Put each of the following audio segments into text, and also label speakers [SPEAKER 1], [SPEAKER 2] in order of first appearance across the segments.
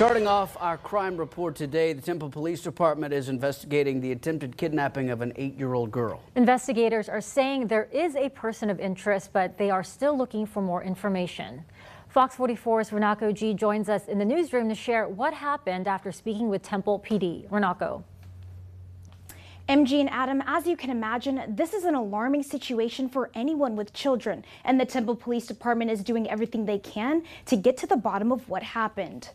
[SPEAKER 1] Starting off our crime report today, the Temple Police Department is investigating the attempted kidnapping of an eight-year-old girl.
[SPEAKER 2] Investigators are saying there is a person of interest, but they are still looking for more information. Fox 44's Renako G joins us in the newsroom to share what happened after speaking with Temple PD. Renako.
[SPEAKER 3] MG and Adam, as you can imagine, this is an alarming situation for anyone with children, and the Temple Police Department is doing everything they can to get to the bottom of what happened.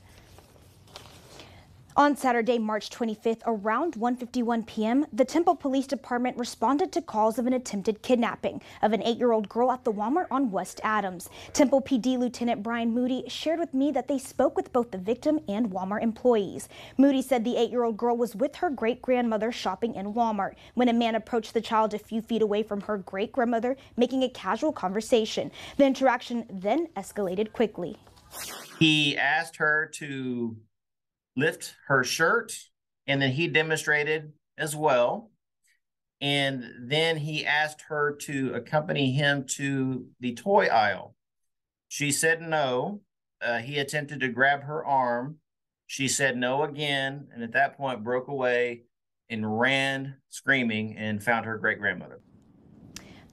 [SPEAKER 3] On Saturday, March 25th, around 1.51 p.m., the Temple Police Department responded to calls of an attempted kidnapping of an eight-year-old girl at the Walmart on West Adams. Temple PD Lieutenant Brian Moody shared with me that they spoke with both the victim and Walmart employees. Moody said the eight-year-old girl was with her great-grandmother shopping in Walmart when a man approached the child a few feet away from her great-grandmother, making a casual conversation. The interaction then escalated quickly.
[SPEAKER 4] He asked her to lift her shirt, and then he demonstrated as well. And then he asked her to accompany him to the toy aisle. She said no. Uh, he attempted to grab her arm. She said no again, and at that point broke away and ran screaming and found her great grandmother.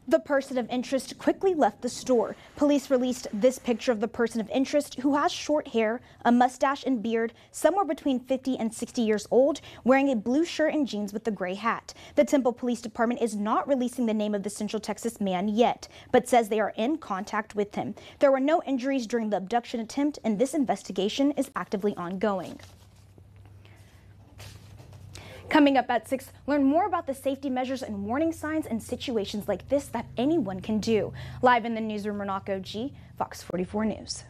[SPEAKER 3] The person of interest quickly left the store. Police released this picture of the person of interest who has short hair, a mustache and beard, somewhere between 50 and 60 years old, wearing a blue shirt and jeans with a gray hat. The Temple Police Department is not releasing the name of the Central Texas man yet, but says they are in contact with him. There were no injuries during the abduction attempt, and this investigation is actively ongoing. Coming up at 6, learn more about the safety measures and warning signs in situations like this that anyone can do. Live in the newsroom, Renako G, Fox 44 News.